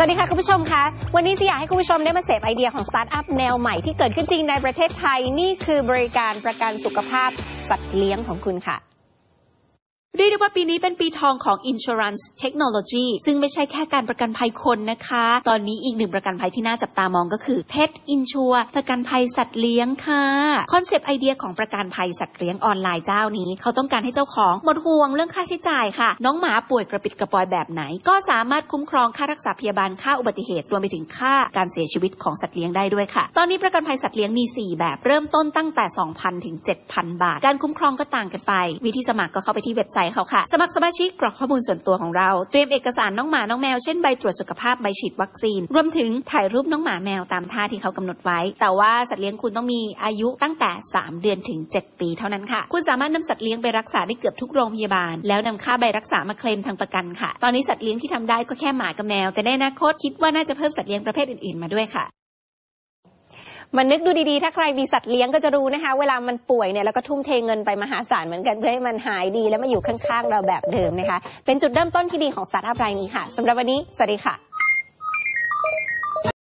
สวัสดีค่ะคุณผู้ชมคะวันนี้จะอยากให้คุณผู้ชมได้มาเสพไอเดียของสตาร์ทอัพแนวใหม่ที่เกิดขึ้นจริงในประเทศไทย นี่คือบริการประกันสุขภาพสัตว์เลี้ยงของคุณค่ะ เรียกได้ว่าปีนี้เป็นปีทองของ Insurance Technology ซึ่งไม่ใช่แค่การประกันภัยคนนะคะ ตอนนี้อีกหนึ่งประกันภัยที่น่าจับตามองก็คือ Pet Insure ประกันภัยสัตว์เลี้ยงค่ะ คอนเซปต์ไอเดียของประกันภัยสัตว์เลี้ยงออนไลน์เจ้านี้ เขาต้องการให้เจ้าของหมดห่วงเรื่องค่าใช้จ่ายค่ะ น้องหมาป่วยกระปิดกระปอยแบบไหน ก็สามารถคุ้มครองค่ารักษาพยาบาลค่าอุบัติเหตุรวมไปถึงค่าการเสียชีวิตของสัตว์เลี้ยงได้ด้วยค่ะ ตอนนี้ประกันภัยสัตว์เลี้ยงมี 4 แบบ เริ่มต้นตั้งแต่ 2,000 ถึง 7,000 บาท การคุ้มครองก็ต่างกันไป วิธีสมัครก็เข้าไปที่เว็บไซต์เขาค่ะ สมัครสมาชิกกรอกข้อมูลส่วนตัวของเรา เตรียมเอกสารน้องหมาน้องแมว เช่นใบตรวจสุขภาพใบฉีดวัคซีน รวมถึงถ่ายรูปน้องหมาแมวตามท่าที่เขากำหนดไว้ แต่ว่าสัตว์เลี้ยงคุณต้องมีอายุตั้งแต่ 3 เดือนถึง 7 ปีเท่านั้นค่ะ คุณสามารถนำสัตว์เลี้ยงไปรักษาได้เกือบทุกโรงพยาบาล แล้วนำค่าใบรักษามาเคลมทางประกันค่ะ ตอนนี้สัตว์เลี้ยงที่ทำได้ก็แค่หมากับแมว แต่ในอนาคตคิดว่าน่าจะเพิ่มสัตว์เลี้ยงประเภทอื่นๆมาด้วยค่ะ มันนึกดูดีๆ ถ้าใครมีสัตว์เลี้ยงก็จะรู้นะคะ เวลามันป่วยเนี่ยแล้วก็ทุ่มเทเงินไปมหาศาลเหมือนกันเพื่อให้มันหายดีแล้วมาอยู่ข้างๆเราแบบเดิมนะคะ เป็นจุดเริ่มต้นที่ดีของสตาร์ทอัพรายนี้ค่ะสำหรับวันนี้สวัสดีค่ะ